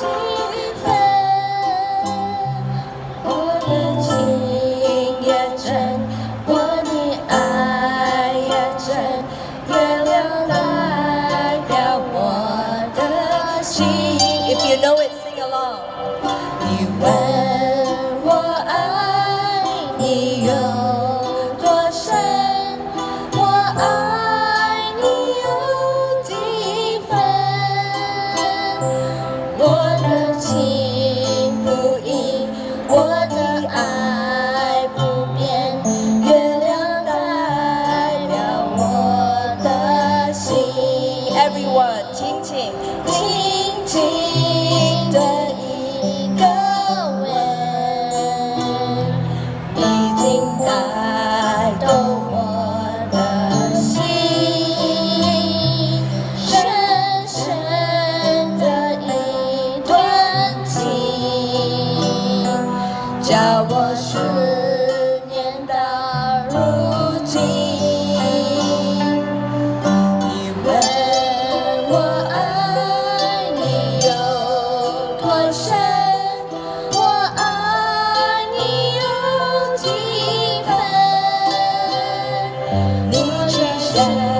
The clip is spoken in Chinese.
心，我的情也真，我的爱也真，月亮代表我的心，if you know it sing along。你问我爱你有。Everyone，亲亲，亲亲的一个吻，已经打动我的心，深深的一段情，叫我思。Nữa.